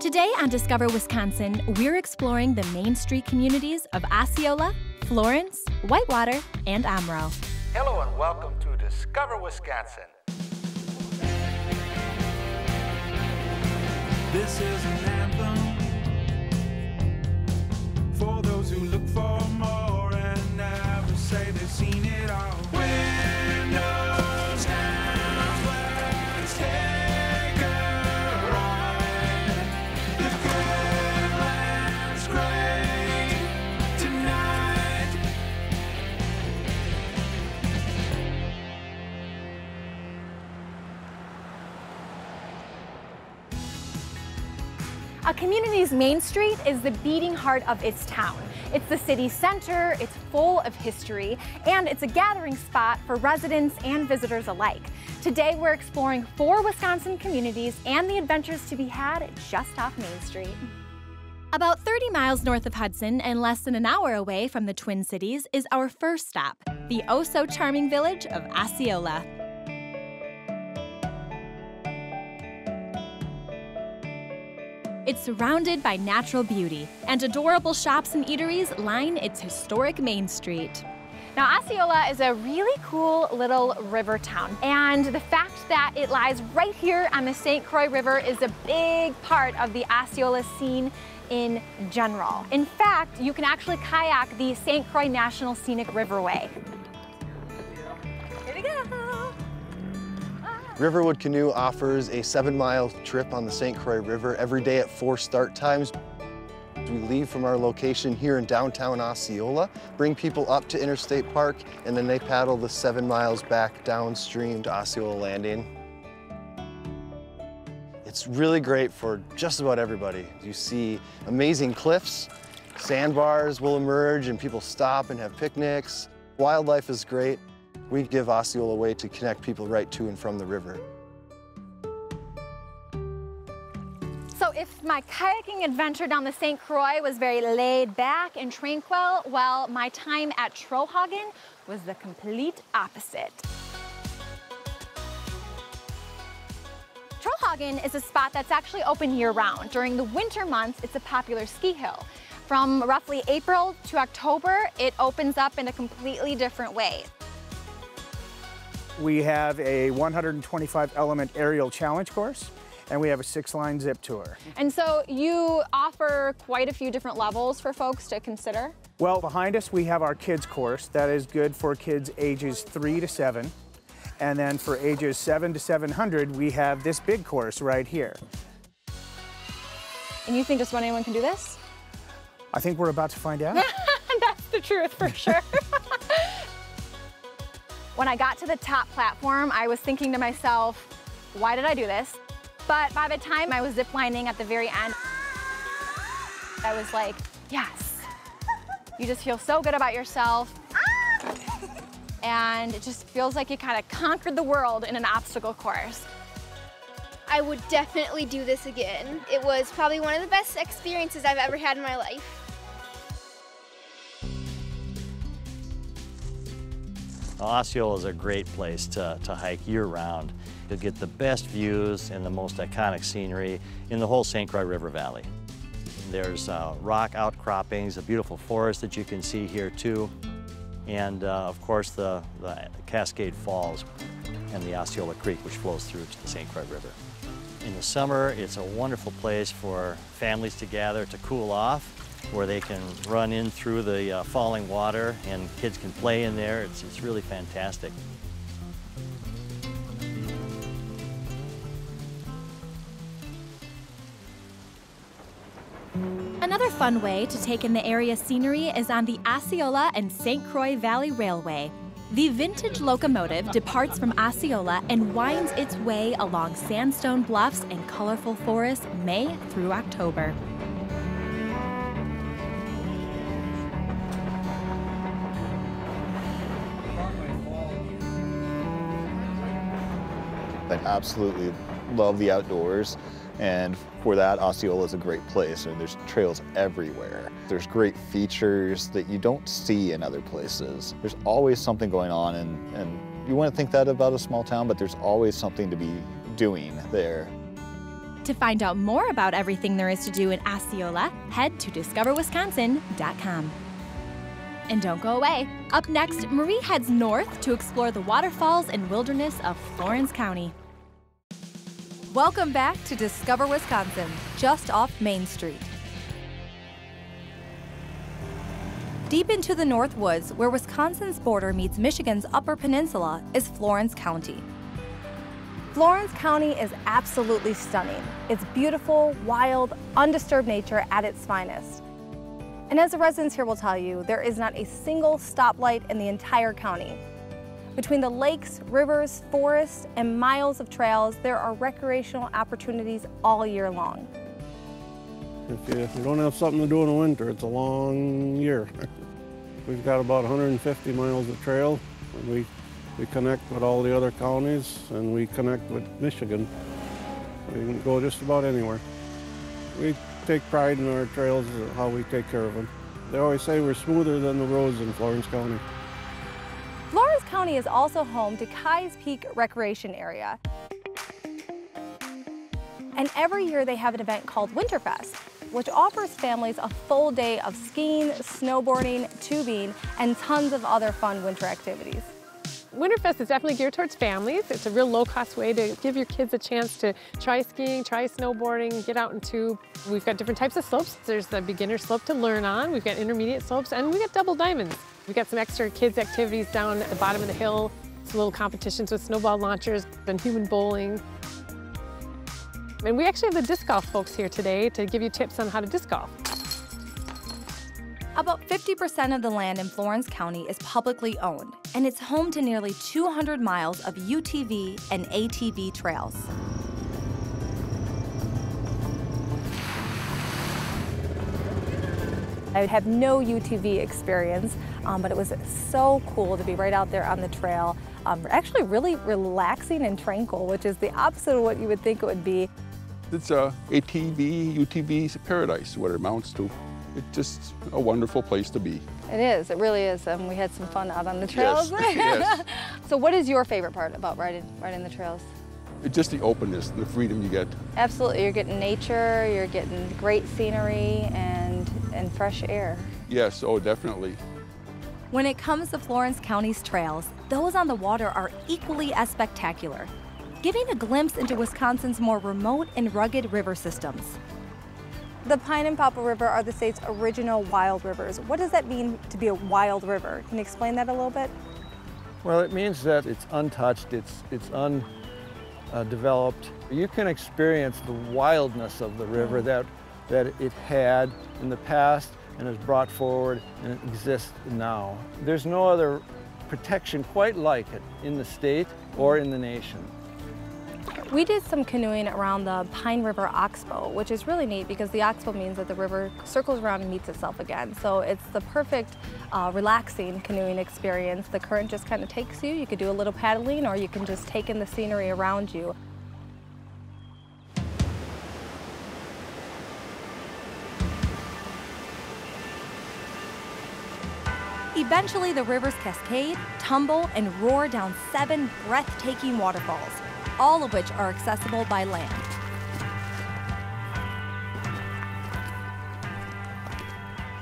Today on Discover Wisconsin, we're exploring the Main Street communities of Osceola, Florence, Whitewater, and Omro. Hello and welcome to Discover Wisconsin. This is A community's main street is the beating heart of its town. It's the city center, it's full of history, and it's a gathering spot for residents and visitors alike. Today we're exploring four Wisconsin communities and the adventures to be had just off Main Street. About 30 miles north of Hudson and less than an hour away from the Twin Cities is our first stop, the oh so charming village of Osceola. It's surrounded by natural beauty, and adorable shops and eateries line its historic Main Street. Now, Osceola is a really cool little river town, and the fact that it lies right here on the St. Croix River is a big part of the Osceola scene in general. In fact, you can actually kayak the St. Croix National Scenic Riverway. Riverwood Canoe offers a seven mile trip on the St. Croix River every day at four start times. We leave from our location here in downtown Osceola, bring people up to Interstate Park, and then they paddle the seven miles back downstream to Osceola Landing. It's really great for just about everybody. You see amazing cliffs, sandbars will emerge and people stop and have picnics. Wildlife is great. We give Osceola a way to connect people right to and from the river. So if my kayaking adventure down the St. Croix was very laid back and tranquil, well, my time at Trollhaugen was the complete opposite. Trollhaugen is a spot that's actually open year-round. During the winter months, it's a popular ski hill. From roughly April to October, it opens up in a completely different way. We have a 125 element aerial challenge course and we have a six line zip tour. And so you offer quite a few different levels for folks to consider. Well, behind us we have our kids course that is good for kids ages three to seven. And then for ages seven to 700, we have this big course right here. And you think just about anyone can do this? I think we're about to find out. That's the truth for sure. when I got to the top platform, I was thinking to myself, why did I do this? But by the time I was ziplining at the very end, I was like, yes. You just feel so good about yourself. And it just feels like you kind of conquered the world in an obstacle course. I would definitely do this again. It was probably one of the best experiences I've ever had in my life. Osceola is a great place to, to hike year-round. You'll get the best views and the most iconic scenery in the whole St. Croix River Valley. There's uh, rock outcroppings, a beautiful forest that you can see here too, and uh, of course the, the Cascade Falls and the Osceola Creek which flows through to the St. Croix River. In the summer, it's a wonderful place for families to gather to cool off where they can run in through the uh, falling water and kids can play in there. It's, it's really fantastic. Another fun way to take in the area's scenery is on the Osceola and St. Croix Valley Railway. The vintage locomotive departs from Osceola and winds its way along sandstone bluffs and colorful forests May through October. Absolutely love the outdoors, and for that, Osceola is a great place, and there's trails everywhere. There's great features that you don't see in other places. There's always something going on, and, and you wouldn't think that about a small town, but there's always something to be doing there. To find out more about everything there is to do in Osceola, head to discoverwisconsin.com. And don't go away. Up next, Marie heads north to explore the waterfalls and wilderness of Florence County. Welcome back to Discover Wisconsin, just off Main Street. Deep into the North Woods, where Wisconsin's border meets Michigan's Upper Peninsula, is Florence County. Florence County is absolutely stunning. It's beautiful, wild, undisturbed nature at its finest. And as the residents here will tell you, there is not a single stoplight in the entire county. Between the lakes, rivers, forests, and miles of trails, there are recreational opportunities all year long. If you, if you don't have something to do in the winter, it's a long year. We've got about 150 miles of trail. And we, we connect with all the other counties and we connect with Michigan. We can go just about anywhere. We take pride in our trails, and how we take care of them. They always say we're smoother than the roads in Florence County. County is also home to Keyes Peak Recreation Area. And every year they have an event called Winterfest, which offers families a full day of skiing, snowboarding, tubing, and tons of other fun winter activities. Winterfest is definitely geared towards families. It's a real low-cost way to give your kids a chance to try skiing, try snowboarding, get out and tube. We've got different types of slopes. There's the beginner slope to learn on. We've got intermediate slopes, and we've got double diamonds. We've got some extra kids activities down at the bottom of the hill, some little competitions with snowball launchers and human bowling. And we actually have the disc golf folks here today to give you tips on how to disc golf. About 50% of the land in Florence County is publicly owned, and it's home to nearly 200 miles of UTV and ATV trails. I have no UTV experience, um, but it was so cool to be right out there on the trail. Um, actually really relaxing and tranquil, which is the opposite of what you would think it would be. It's a ATV, UTV paradise, what it amounts to. It's just a wonderful place to be. It is, it really is. Um, we had some fun out on the trails. Yes, yes. so what is your favorite part about riding, riding the trails? It's just the openness, and the freedom you get. Absolutely, you're getting nature, you're getting great scenery and, and fresh air. Yes, oh definitely. When it comes to Florence County's trails, those on the water are equally as spectacular, giving a glimpse into Wisconsin's more remote and rugged river systems. The Pine and Popple River are the state's original wild rivers. What does that mean to be a wild river? Can you explain that a little bit? Well, it means that it's untouched, it's, it's undeveloped. Uh, you can experience the wildness of the river mm. that, that it had in the past and is brought forward and it exists now. There's no other protection quite like it in the state or in the nation. We did some canoeing around the Pine River Oxbow, which is really neat because the oxbow means that the river circles around and meets itself again. So it's the perfect uh, relaxing canoeing experience. The current just kind of takes you. You could do a little paddling or you can just take in the scenery around you. Eventually, the rivers cascade, tumble, and roar down seven breathtaking waterfalls, all of which are accessible by land.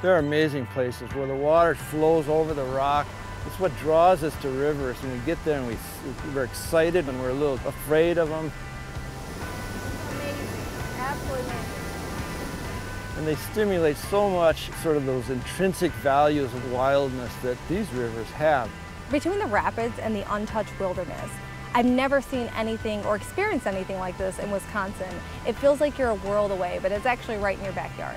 They're amazing places where the water flows over the rock. It's what draws us to rivers, and we get there and we, we're excited and we're a little afraid of them. And they stimulate so much sort of those intrinsic values of wildness that these rivers have. Between the rapids and the untouched wilderness, I've never seen anything or experienced anything like this in Wisconsin. It feels like you're a world away, but it's actually right in your backyard.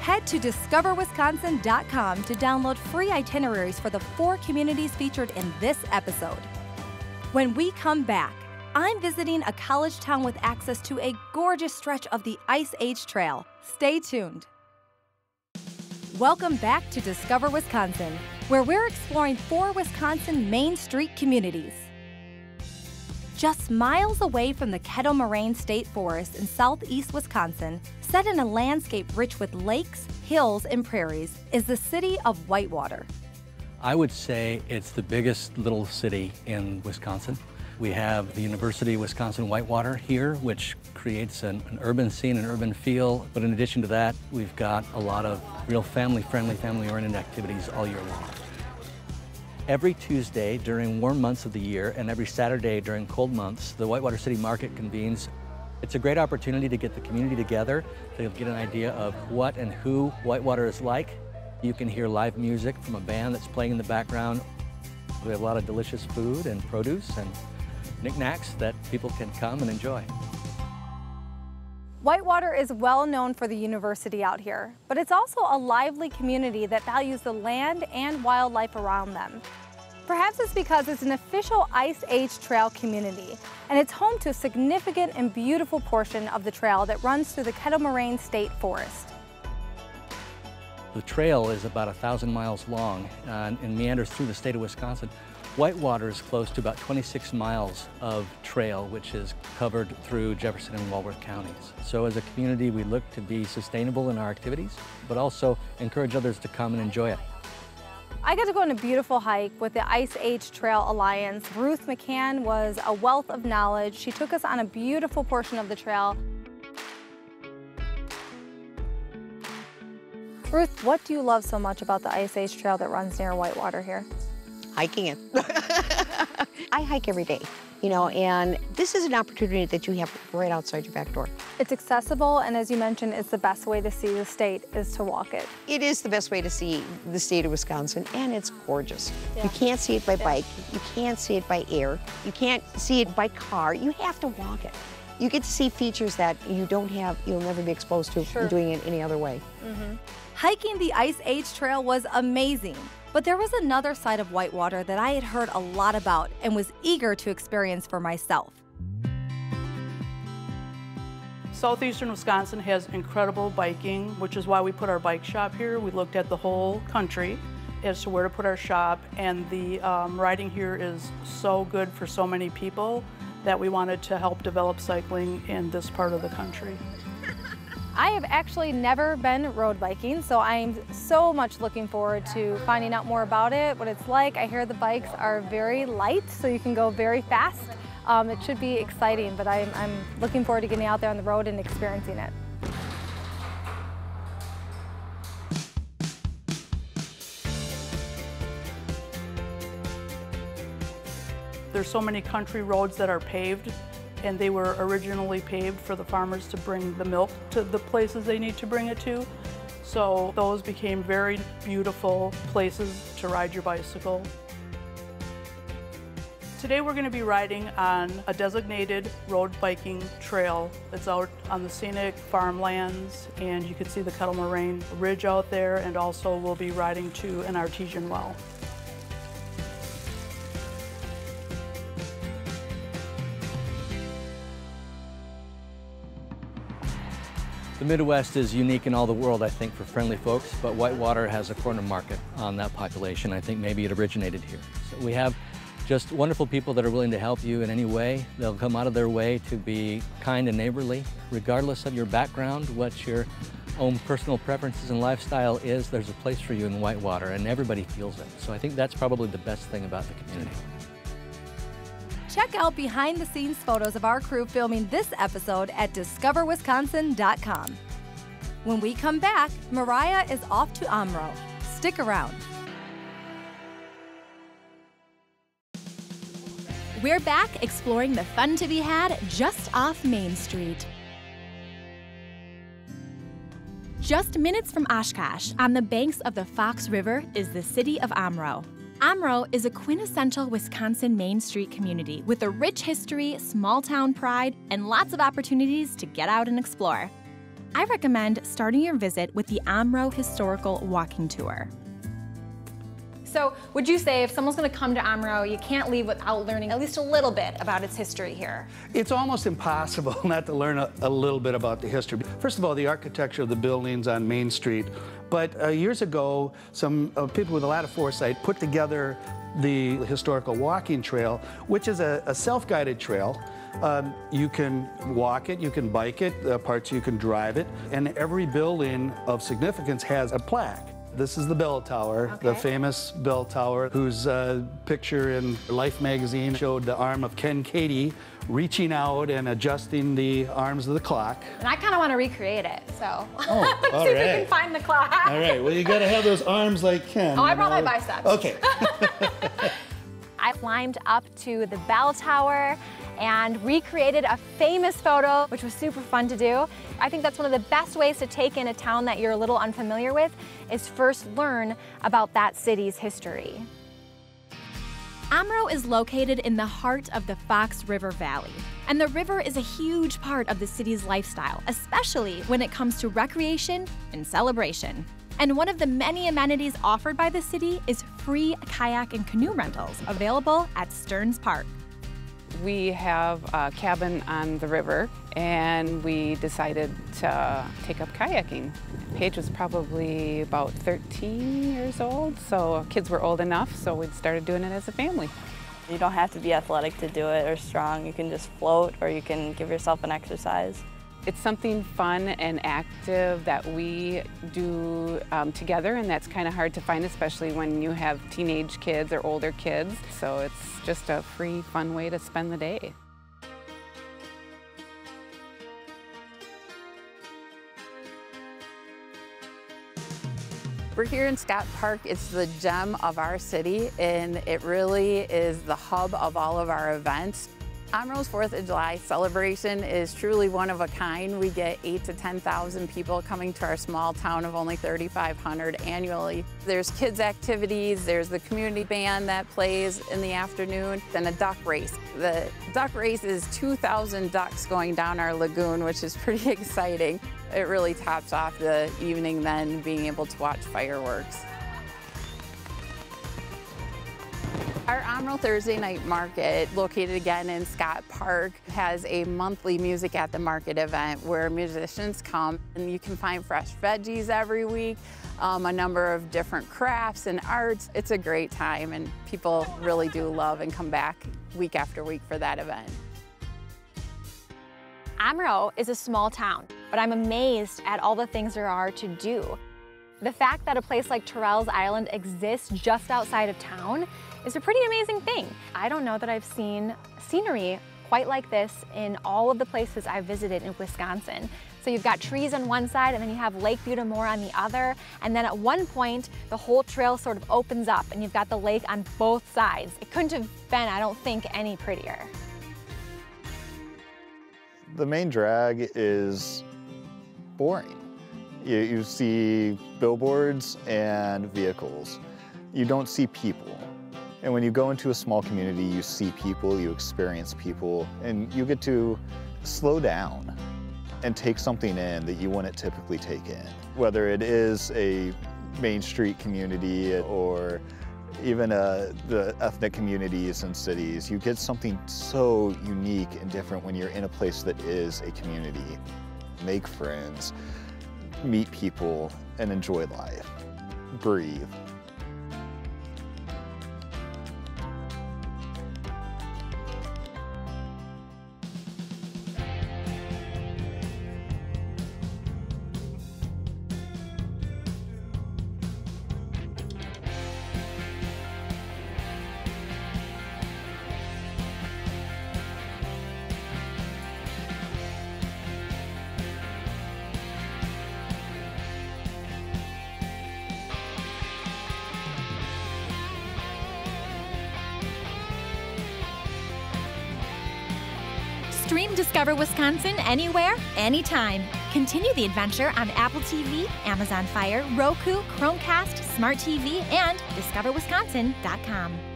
Head to discoverwisconsin.com to download free itineraries for the four communities featured in this episode. When we come back, I'm visiting a college town with access to a gorgeous stretch of the Ice Age Trail. Stay tuned. Welcome back to Discover Wisconsin, where we're exploring four Wisconsin Main Street communities. Just miles away from the Kettle Moraine State Forest in southeast Wisconsin, set in a landscape rich with lakes, hills, and prairies, is the city of Whitewater. I would say it's the biggest little city in Wisconsin. We have the University of Wisconsin Whitewater here, which creates an, an, urban scene, an urban feel. But in addition to that, we've got a lot of real family-friendly, family-oriented activities all year long. Every Tuesday during warm months of the year and every Saturday during cold months, the Whitewater City Market convenes. It's a great opportunity to get the community together, to get an idea of what and who Whitewater is like. You can hear live music from a band that's playing in the background. We have a lot of delicious food and produce and knickknacks that people can come and enjoy. Whitewater is well known for the university out here, but it's also a lively community that values the land and wildlife around them. Perhaps it's because it's an official Ice Age Trail community, and it's home to a significant and beautiful portion of the trail that runs through the Kettle Moraine State Forest. The trail is about a thousand miles long and, and meanders through the state of Wisconsin. Whitewater is close to about 26 miles of trail, which is covered through Jefferson and Walworth counties. So as a community, we look to be sustainable in our activities, but also encourage others to come and enjoy it. I got to go on a beautiful hike with the Ice Age Trail Alliance. Ruth McCann was a wealth of knowledge. She took us on a beautiful portion of the trail. Ruth, what do you love so much about the Ice Age Trail that runs near Whitewater here? Hiking it. I hike every day, you know, and this is an opportunity that you have right outside your back door. It's accessible, and as you mentioned, it's the best way to see the state is to walk it. It is the best way to see the state of Wisconsin, and it's gorgeous. Yeah. You can't see it by yeah. bike, you can't see it by air, you can't see it by car, you have to walk it. You get to see features that you don't have, you'll never be exposed to sure. doing it any other way. Mm -hmm. Hiking the Ice Age Trail was amazing. But there was another side of Whitewater that I had heard a lot about and was eager to experience for myself. Southeastern Wisconsin has incredible biking, which is why we put our bike shop here. We looked at the whole country as to where to put our shop, and the um, riding here is so good for so many people that we wanted to help develop cycling in this part of the country. I have actually never been road biking, so I'm so much looking forward to finding out more about it, what it's like. I hear the bikes are very light, so you can go very fast. Um, it should be exciting, but I'm, I'm looking forward to getting out there on the road and experiencing it. There's so many country roads that are paved and they were originally paved for the farmers to bring the milk to the places they need to bring it to. So those became very beautiful places to ride your bicycle. Today we're going to be riding on a designated road biking trail that's out on the scenic farmlands and you can see the Kettle Moraine Ridge out there and also we'll be riding to an artesian well. The Midwest is unique in all the world, I think, for friendly folks, but Whitewater has a corner market on that population. I think maybe it originated here. So we have just wonderful people that are willing to help you in any way. They'll come out of their way to be kind and neighborly, regardless of your background, what your own personal preferences and lifestyle is, there's a place for you in Whitewater, and everybody feels it. So I think that's probably the best thing about the community. Check out behind the scenes photos of our crew filming this episode at discoverwisconsin.com. When we come back, Mariah is off to Omro. Stick around. We're back exploring the fun to be had just off Main Street. Just minutes from Oshkosh, on the banks of the Fox River, is the city of Omro. Omro is a quintessential Wisconsin Main Street community with a rich history, small town pride, and lots of opportunities to get out and explore. I recommend starting your visit with the Omro Historical Walking Tour. So, would you say if someone's going to come to Omro, you can't leave without learning at least a little bit about its history here? It's almost impossible not to learn a, a little bit about the history. First of all, the architecture of the buildings on Main Street. But uh, years ago, some uh, people with a lot of foresight put together the historical walking trail, which is a, a self-guided trail. Um, you can walk it, you can bike it, uh, parts you can drive it, and every building of significance has a plaque This is the bell tower, the famous bell tower, whose uh, picture in Life magazine showed the arm of Ken Cady reaching out and adjusting the arms of the clock. And I kind of want to recreate it, so Oh, let's all see if we can find the clock. All right, well, you got to have those arms like Ken. Oh, I you brought my biceps. Okay. I climbed up to the bell tower and recreated a famous photo, which was super fun to do. I think that's one of the best ways to take in a town that you're a little unfamiliar with, is first learn about that city's history. Omro is located in the heart of the Fox River Valley, and the river is a huge part of the city's lifestyle, especially when it comes to recreation and celebration. And one of the many amenities offered by the city is free kayak and canoe rentals available at Stearns Park. We have a cabin on the river and we decided to take up kayaking. Paige was probably about 13 years old, so kids were old enough, so we started doing it as a family. You don't have to be athletic to do it or strong. You can just float or you can give yourself an exercise. It's something fun and active that we do um, together, and that's kind of hard to find, especially when you have teenage kids or older kids. So it's just a free, fun way to spend the day. We're here in Scott Park. It's the gem of our city, and it really is the hub of all of our events. Omro's 4th of July celebration is truly one of a kind. We get 8 to 10,000 people coming to our small town of only 3,500 annually. There's kids activities, there's the community band that plays in the afternoon, then a duck race. The duck race is 2,000 ducks going down our lagoon, which is pretty exciting. It really tops off the evening then being able to watch fireworks. Our Omro Thursday Night Market, located again in Scott Park, has a monthly Music at the Market event where musicians come and you can find fresh veggies every week, um, a number of different crafts and arts. It's a great time and people really do love and come back week after week for that event. Omro is a small town, but I'm amazed at all the things there are to do. The fact that a place like Terrell's Island exists just outside of town is a pretty amazing thing. I don't know that I've seen scenery quite like this in all of the places I've visited in Wisconsin. So you've got trees on one side and then you have Lake Butte des Morts on the other. And then at one point, the whole trail sort of opens up and you've got the lake on both sides. It couldn't have been, I don't think, any prettier. The main drag is boring. You, you see billboards and vehicles. You don't see people. And when you go into a small community, you see people, you experience people, and you get to slow down and take something in that you wouldn't typically take in. Whether it is a Main Street community or even uh, the ethnic communities and cities, you get something so unique and different when you're in a place that is a community. Make friends, meet people, and enjoy life. Breathe. Stream Discover Wisconsin anywhere, anytime. Continue the adventure on Apple TV, Amazon Fire, Roku, Chromecast, Smart TV, and discoverwisconsin.com.